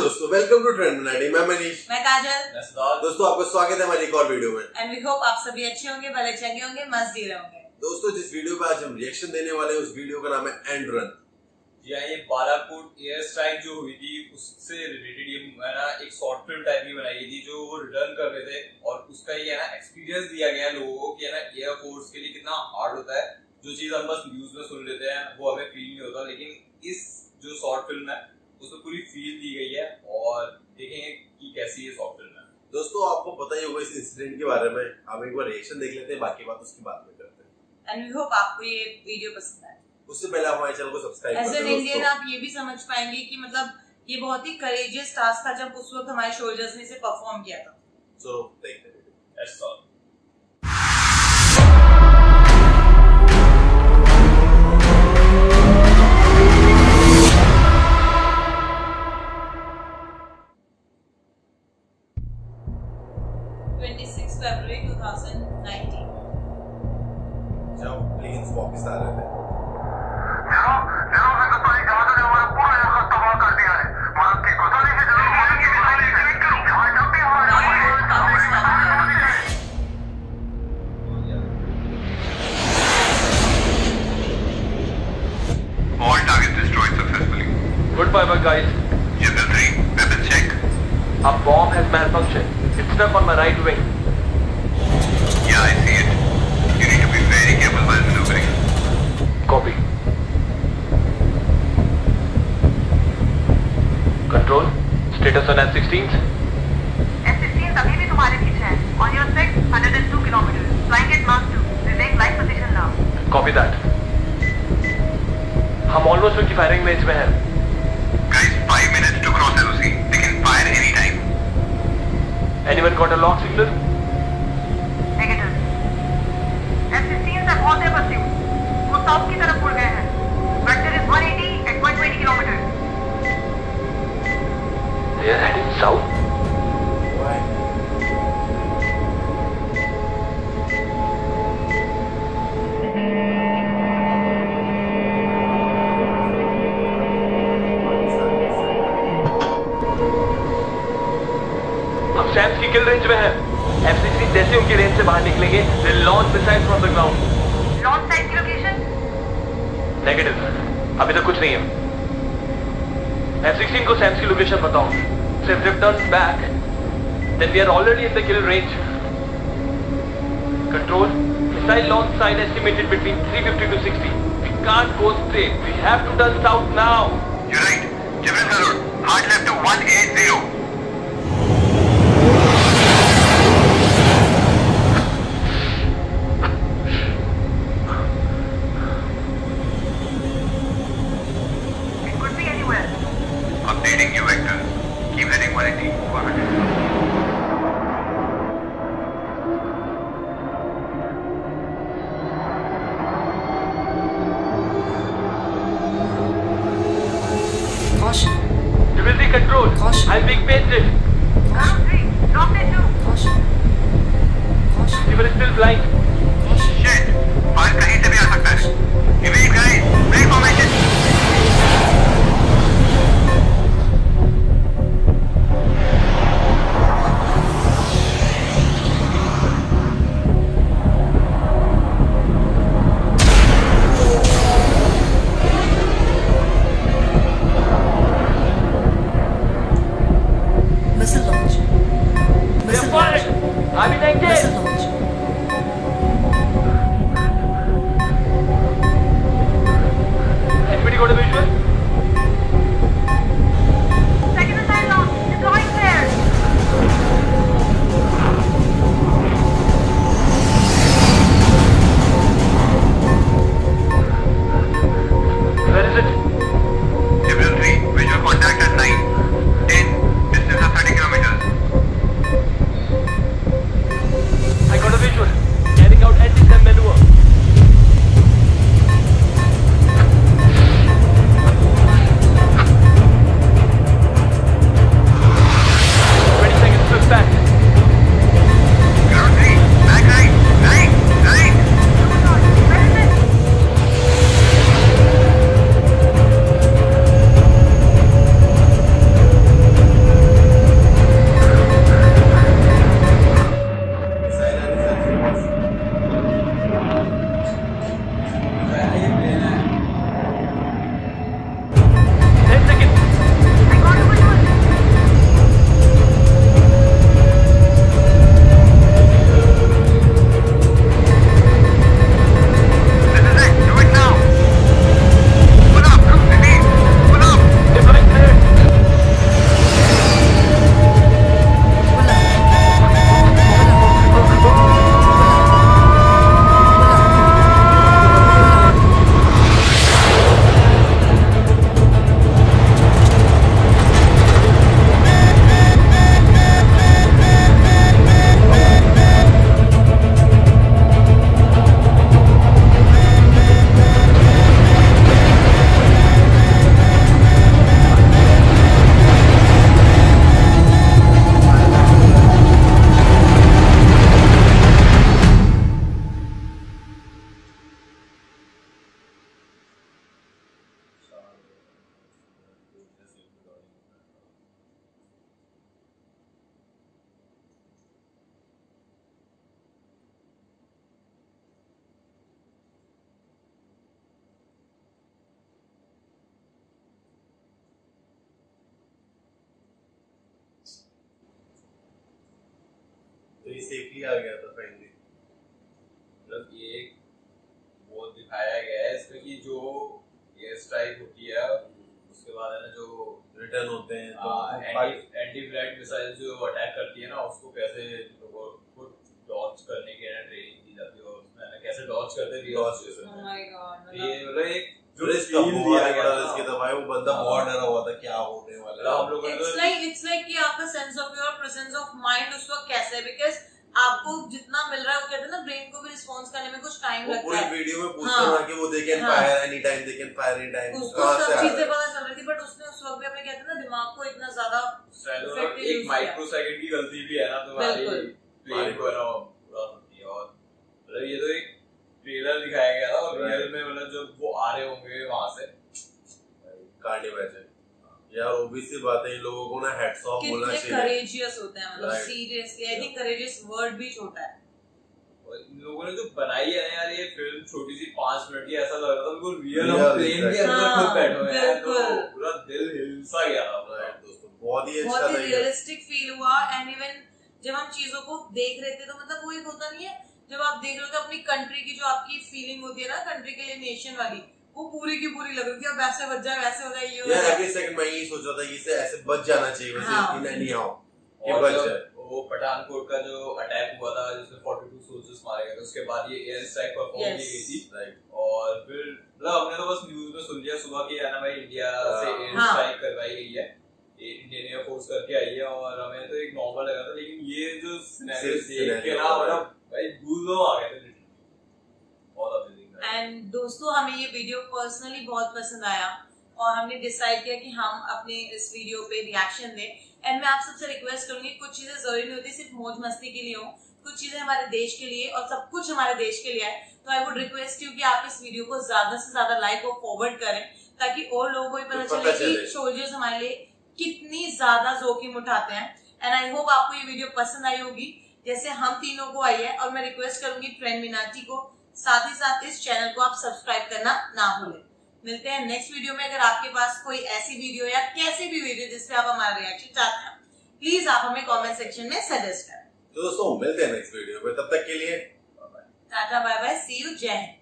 दोस्तों welcome to trend nightie मैं मनीष। मैं काजल। दोस्तों आपका स्वागत है हमारी एक और वीडियो में। एंड वी होप आप सभी अच्छे होंगे भले चंगे होंगे मस्त जी रहे होंगे। दोस्तों जिस वीडियो पे आज हम रिएक्शन देने वाले हैं उस वीडियो का नाम है एंड रन जी हाँ ये बालाकोट एयर स्ट्राइक जो हुई थी उससे रिलेटेड ये है ना एक शॉर्ट फ़िल्म टाइप की बनाई थी जो वो रिटर्न कर रहे थे और उसका ये है ना एक्सपीरियंस दिया गया है लोगों को कि है ना एयर फोर्स के लिए कितना हार्ड होता है। जो चीज़ हम बस न्यूज़ में सुन लेते हैं वो हमें फील नहीं होता लेकिन इस जो शॉर्ट फ़िल्म है उसमें पूरी फील दी गई है और देखेंगे कि कैसी ये शॉर्ट फ़िल्म है दोस्तों आपको पता ही होगा इस इंसिडेंट के बारे में हम एक बार रिएक्शन देख लेते हैं बाकी बात उसकी बाद में करते हैं। एंड वी होप आपको ये वीडियो पसंद आए। उससे पहले आप हमारे चैनल को सब्सक्राइब एज कर एन दें इंडियन आप ये भी समझ पाएँगे कि मतलब ये बहुत ही करेजियस टास्क था जब उस वक्त हमारे सोल्जर्स ने इसे परफॉर्म किया था। सो देखते हैं। That's all. हमारे All targets destroyed successfully. Goodbye, my guys. General 3, weapons check. A bomb has malfunctioned. It's stuck on my right wing. Copy. Control. Status on F-16s. F-16 अभी भी तुम्हारे पीछे है. On your six, 102 kilometers. Flying at Mach 2. Remain flight position now. Copy that. हम almost उनकी firing range में हैं Guys, 5 minutes to cross LOC. They can fire anytime. Anyone got a lock signal हैं F-16 जैसे उनकी range से बाहर निकलेंगे they launch missile from the ground Launch site की location? नेगेटिव अभी तक कुछ नहीं है F-16 को सैम्स की लोकेशन बताओ सिर्फ़ if turns back then we are already in the kill range control missile launch sign estimated between 350 to 60 we can't go straight we have to turn south now You're right. Jibril Karur, hard left to 180. Caution, you will be control Caution. I'm being painted Ground 3, drop it two. caution, caution, people is still blind caution. Shit! Fire कहीं से भी आ सकता है. Evade guys. Break formation. Abi denk gel. ये safely आ गया था finally मतलब ये वो दिखाया गया है इसमें कि जो एयर स्ट्राइक होती है उसके बाद है ना जो रिटर्न होते हैं तो एंटी एंटी फ़्लाइट मिसाइल जो अटैक करती है ना उसको कैसे लोगों को डॉच करने की ना ट्रेनिंग दी जाती है और उसमें ना कैसे डॉच करते हैं Dodge real Oh my God, ये मतलब मतलब एक जो इसका feel बहुत दिया गया बड़ा ना, रिस्क था भाई वो बंदा हाँ। बहुत डरा हुआ था क्या होने वाला मतलब है हम लोगों ने इट्स तो लाइक इट्स लाइक कि आपका sense of your presence of mind उस वक्त कैसे बिकॉज़ आपको जितना मिल रहा है वो कहते हैं ना ब्रेन को भी रिस्पॉन्स करने में कुछ टाइम लगता पूरी है वीडियो में पूछता हाँ। कि वो they can. Fire any time they can fire any time उसको सब चीज़ें पता चल रही थी बट उसने उस वक्त भी अपने कहते हैं ना दिमाग को इतना ज़्यादा एक माइक्रो सेकंड की गलती भी है ना तुम्हारी। प्लेन को ना पूरा होती है और मतलब ये तो एक ट्रेलर दिखाया गया था और रियल में मतलब जब वो आ रहे होंगे वहाँ से इमेजिन यार ओबीसी बात है इन लोगों को ना हेड्स ऑफ़ बोलना कितने चाहिए। करेजियस होते हैं मतलब. Seriously I think courageous word भी छोटा है। और इन लोगों ने जो बनाई है ना यार ये फ़िल्म छोटी सी पाँच मिनट की ऐसा लग रहा था बिल्कुल रियल हम प्लेन के अंदर खुद बैठे हुए हैं तो पूरा दिल हिलसा गया था। दोस्तों बहुत ही अच्छा बहुत ही था रियलिस्टिक फील हुआ एंड इवन जब हम चीज़ों को देख रहे थे तो मतलब वो एक होता नहीं है जब आप देख रहे हो तो अपनी कंट्री की जो आपकी फीलिंग होती है ना कंट्री के लिए नेशन वाली वो पूरी की पूरी लग रही थी अब ऐसे बच जाए वैसे हो जाए ये हो यार एवरी सेकंड मैं यही सोच रहा था कि इसे ऐसे बच जाना चाहिए वैसे हाँ। इन एनी हाउ ये और बच जाए वो पठानकोट का जो अटैक हुआ था जिसमें 42 सोल्जर्स मारे गए थे उसके बाद ये एयर स्ट्राइक परफॉर्म. की गई थी राइट और फिर मतलब हमने तो बस न्यूज़ में सुन लिया सुबह की है ना भाई इंडिया से एयर हाँ। स्ट्राइक करवाई गई है इंडियन एयरफोर्स करके आई है और हमें तो एक नॉर्मल लगा था लेकिन ये जो सिनेरियो देख के ना हो है। मतलब भाई गूज़बम्प आ गए थे literally। बहुत अमेजिंग था एंड दोस्तों हमें ये वीडियो पर्सनली बहुत पसंद आया और हमने डिसाइड किया कि हम अपने इस वीडियो पे रिएक्शन दें। एंड मैं आप सबसे रिक्वेस्ट करूँगी कुछ चीज़ें ज़रूरी नहीं होती सिर्फ़ मौज मस्ती के लिए हो। कुछ चीज़ें हमारे देश के लिए और सब कुछ हमारे देश के लिए है तो आई वुड रिक्वेस्ट यू कि आप इस वीडियो को ज़्यादा से ज़्यादा लाइक और फॉरवर्ड करें ताकि और लोगों को भी पता पता चले कि सोल्जर्स हमारे लिए कितनी ज़्यादा जोखिम उठाते हैं। एंड आई होप आपको ये वीडियो पसंद आई होगी। जैसे हम तीनों को आई है और मैं रिक्वेस्ट करूँगी फ्रेंड मीनाक्षी को साथ ही साथ इस चैनल को आप सब्सक्राइब करना ना भूलें। मिलते हैं नेक्स्ट वीडियो में। अगर आपके पास कोई ऐसी वीडियो या कैसी भी वीडियो जिसपे आप हमारा रिएक्शन चाहते हैं प्लीज़ आप हमें कॉमेंट सेक्शन में सजेस्ट करें। तो दोस्तों मिलते हैं नेक्स्ट वीडियो में। तब तक के लिए Tata bye bye see you Jai Hind.